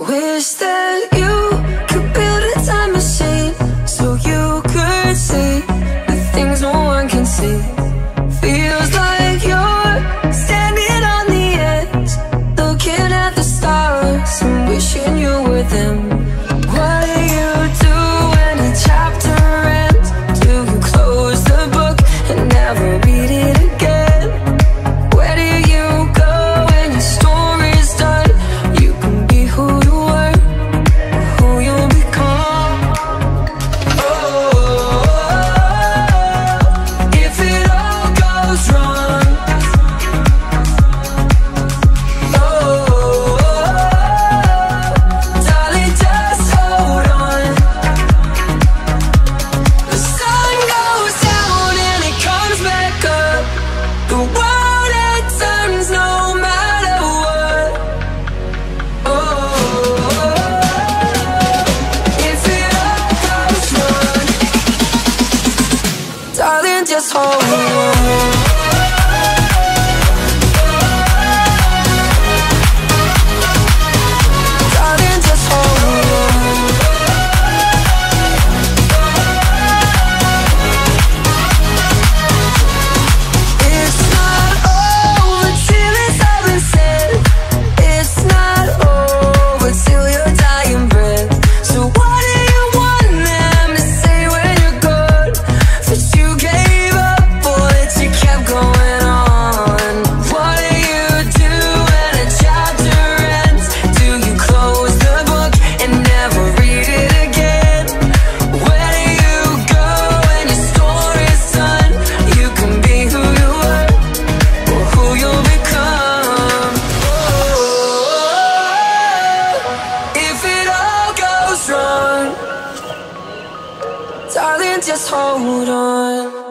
Wish that you could build a time machine So you could see the things no one can see Feels like you're standing on the edge Looking at the stars and wishing you were them What do you do when a chapter ends? Do you close the book and never read it again? this whole world. Darling, just hold on.